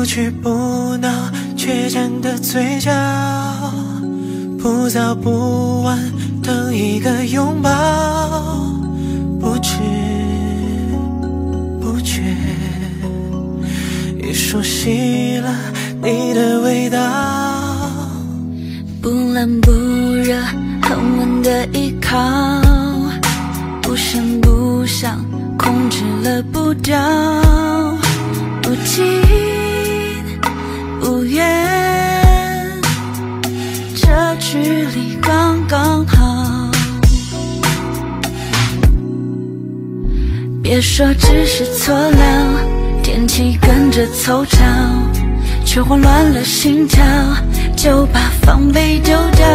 不屈不挠，倔强的嘴角，不早不晚，等一个拥抱，不知不觉，已熟悉了你的味道。不冷不热，恒温的依靠，不声不响，控制了步调，不近距离刚刚好。别说只是错了，天气跟着凑巧，却慌乱了心跳，就把防备丢掉。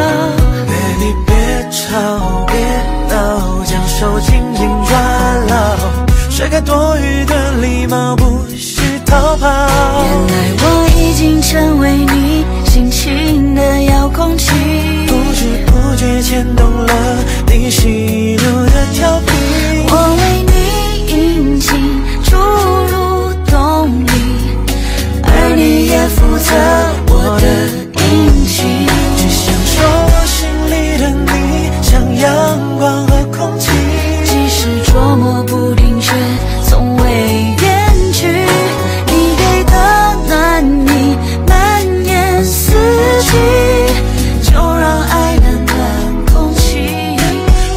Baby，别吵，别闹，将手紧紧抓牢，甩开多余的礼貌，不许逃跑。原来我已经成为你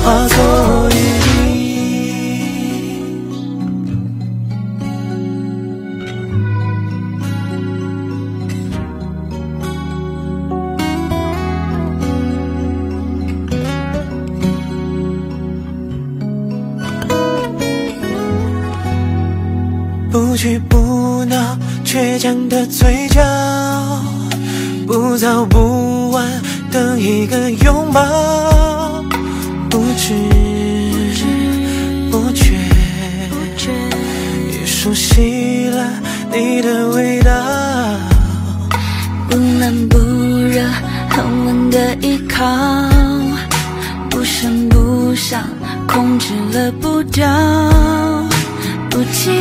化作雨滴。不屈不挠，倔强的嘴角，不早不晚，等一个拥抱，不知不觉，也熟悉了你的味道。不冷不热，恒温的依靠，不声不响，控制了步调，不近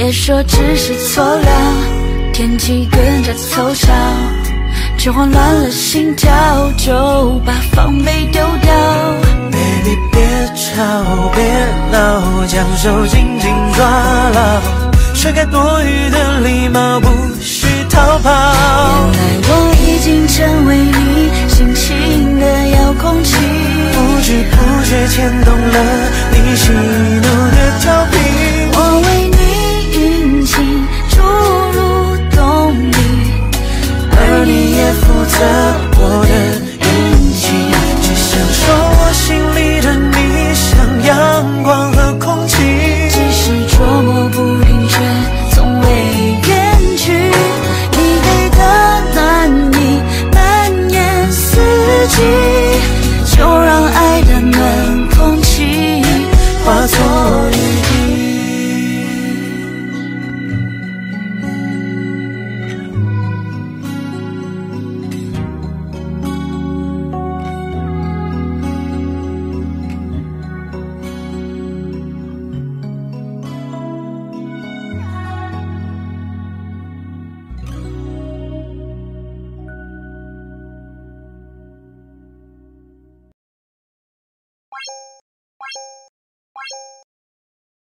别说只是错了天气跟着凑巧却慌乱了心跳就把防备丢掉。Baby 别吵别闹将手紧紧抓牢。甩开多余的礼貌不许逃跑。原来我已经成为你